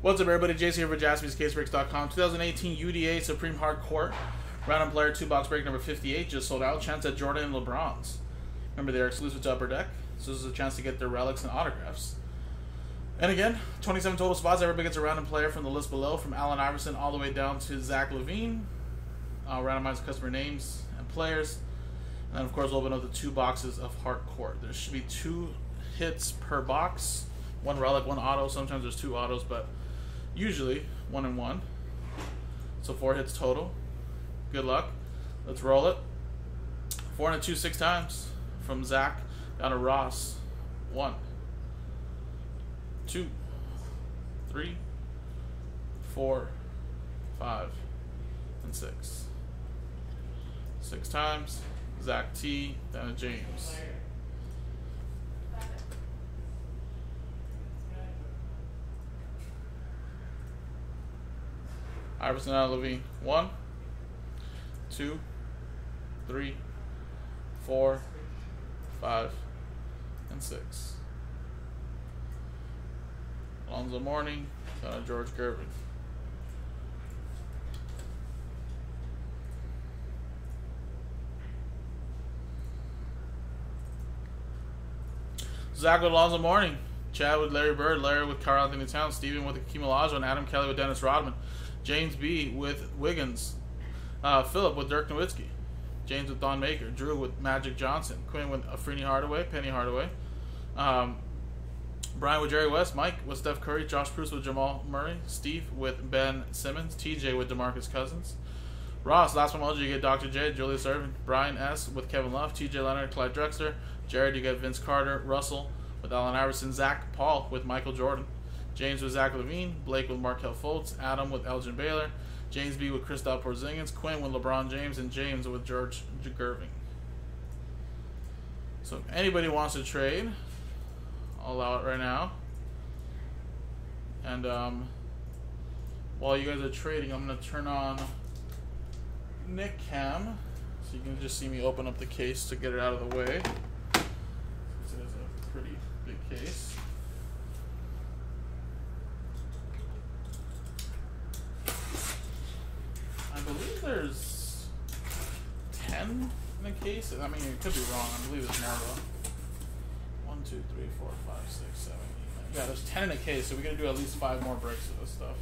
What's up, everybody? Jason here for JaspysCaseBreaks.com. 2018 UDA Supreme Hard Court. Random player, two box break number 58, just sold out. Chance at Jordan and LeBron's. Remember, they're exclusive to Upper Deck, so this is a chance to get their relics and autographs. And again, 27 total spots. Everybody gets a random player from the list below, from Allen Iverson all the way down to Zach LaVine. I'll randomize customer names and players. And then, of course, we'll open up the two boxes of Hard Court. There should be two hits per box one relic, one auto. Sometimes there's two autos, but usually one and one. So four hits total. Good luck. Let's roll it. Four and a two six times from Zach down to Ross. One, two, three, four, five, and six. Six times. Zach T down to James. Iverson out LaVine. One, two, three, four, five, and six. Alonzo Mourning, uh, George Gervin. Zach with Alonzo Mourning. Chad with Larry Bird, Larry with Karl-Anthony Towns, Steven with Akeem Olajuwon, Adam Kelly with Dennis Rodman, James B. with Wiggins, uh, Philip with Dirk Nowitzki, James with Thon Maker, Drew with Magic Johnson, Quinn with Anfernee Hardaway, Penny Hardaway, um, Brian with Jerry West, Mike with Steph Curry, Josh Bruce with Jamal Murray, Steve with Ben Simmons, TJ with DeMarcus Cousins, Ross, last one, you get Dr. J, Julius Erving, Brian S. with Kevin Love, TJ Leonard, Clyde Drexler, Jared, you get Vince Carter, Russell with Allen Iverson, Zach Paul with Michael Jordan, James with Zach LaVine, Blake with Markelle Fultz, Adam with Elgin Baylor, James B with Kristaps Porzingis, Quinn with LeBron James, and James with George Gervin. So if anybody wants to trade, I'll allow it right now. And um, while you guys are trading, I'm going to turn on Nick Cam. So you can just see me open up the case to get it out of the way. This is a pretty big case. I believe there's 10 in the case. I mean, it could be wrong. I believe it's more though. 1, 2, 3, 4, 5, 6, 7, 8, 9. Yeah, there's 10 in a case, so we got to do at least 5 more breaks of this stuff.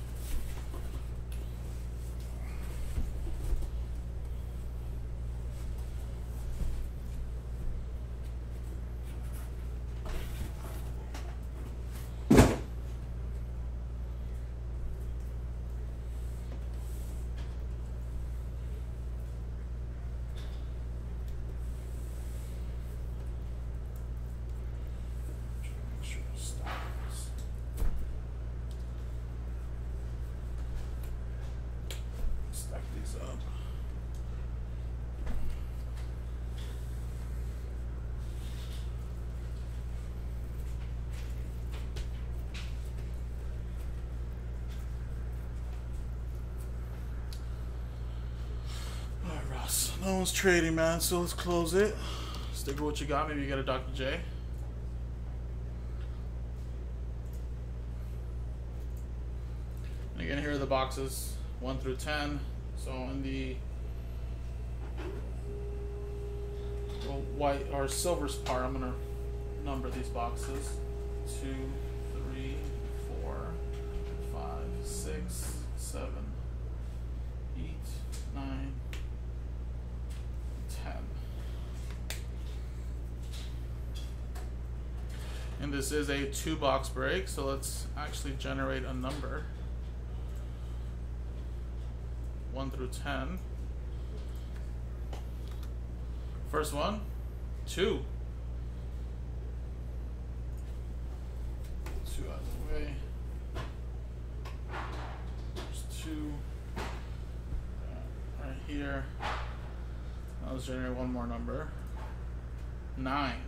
Make sure it stops. Stack these up. Alright, One's trading, man, so let's close it. Stick with what you got. Maybe you got a Dr. J. And again, here are the boxes 1 through 10. So in the white or silver part, I'm going to number these boxes 2, 3, 4, 5, 6, 7, 8, 9, 10. And this is a two box break, so let's actually generate a number. 1 through 10. First one, 2. 2 out of the way. There's 2. Uh, right here. Now let's generate one more number. 9.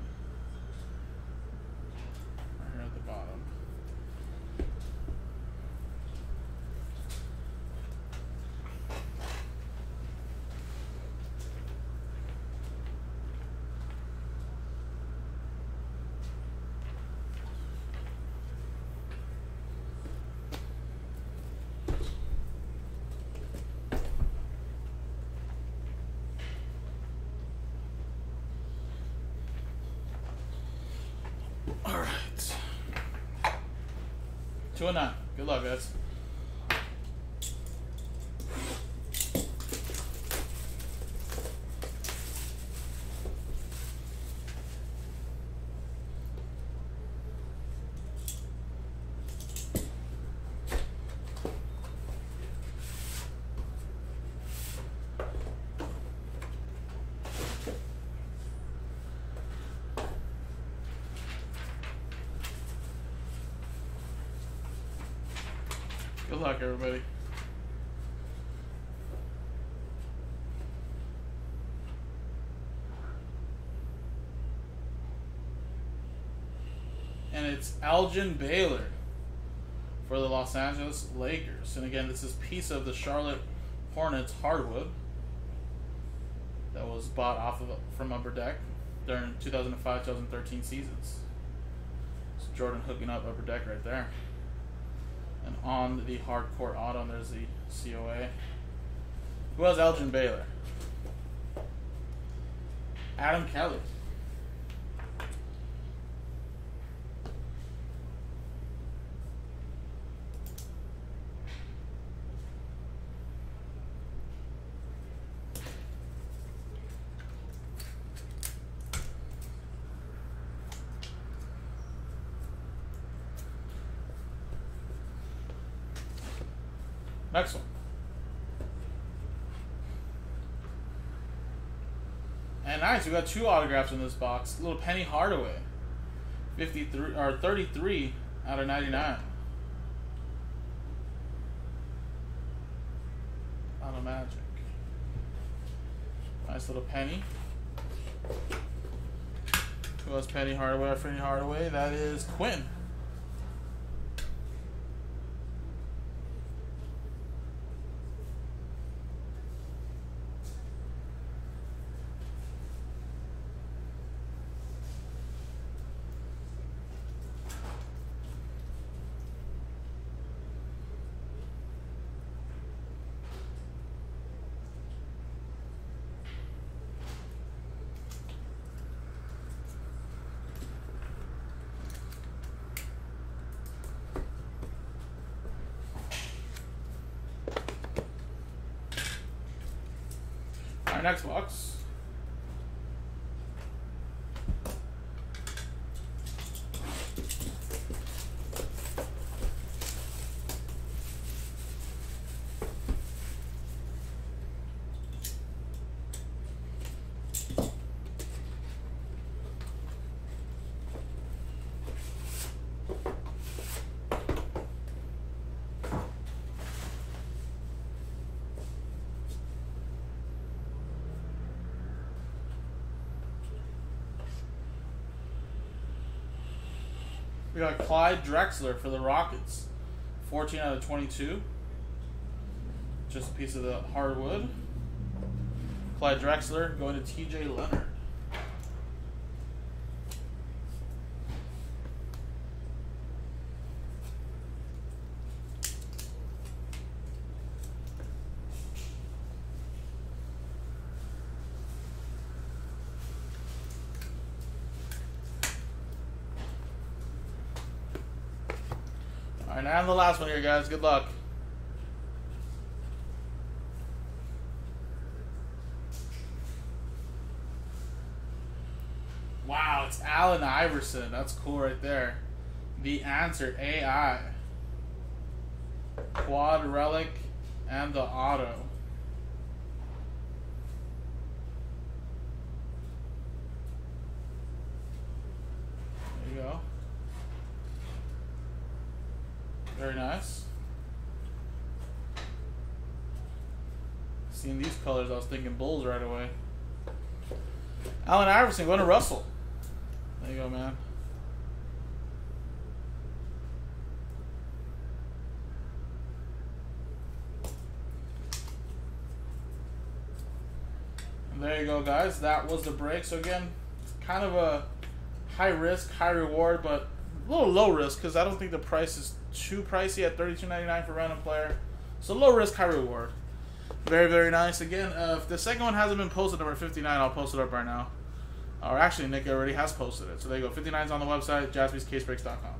All right. Two and nine. Good luck, guys. Good luck, everybody. And it's Elgin Baylor for the Los Angeles Lakers. And again, this is piece of the Charlotte Hornets hardwood that was bought off of from Upper Deck during 2005-2013 seasons. So Jordan hooking up Upper Deck right there. And on the Hard Court auto, there's the COA. Who has Elgin Baylor? Adam Kelly. Next one. And nice, we got two autographs in this box. Little Penny Hardaway. 53 or 33 out of 99. Out of Magic. Nice little penny. Who has Penny Hardaway Penny Hardaway? That is Quinn. Our We got Clyde Drexler for the Rockets. 14 out of 22. Just a piece of the hardwood. Clyde Drexler going to TJ Leonard. Right, now the last one here, guys. Good luck. Wow, it's Allen Iverson. That's cool right there. The answer AI. Quad relic and the auto. There you go. Very nice. Seeing these colors, I was thinking Bulls right away. Allen Iverson going to Russell. There you go, man. And there you go, guys. That was the break. So again, kind of a high risk, high reward, but a little low risk because I don't think the price is too pricey at thirty two ninety nine for random player. So low risk, high reward. Very, very nice. Again, uh, if the second one hasn't been posted, number 59, I'll post it up right now. Or actually, Nick already has posted it. So there you go. 59 is on the website, jaspyscasebreaks.com.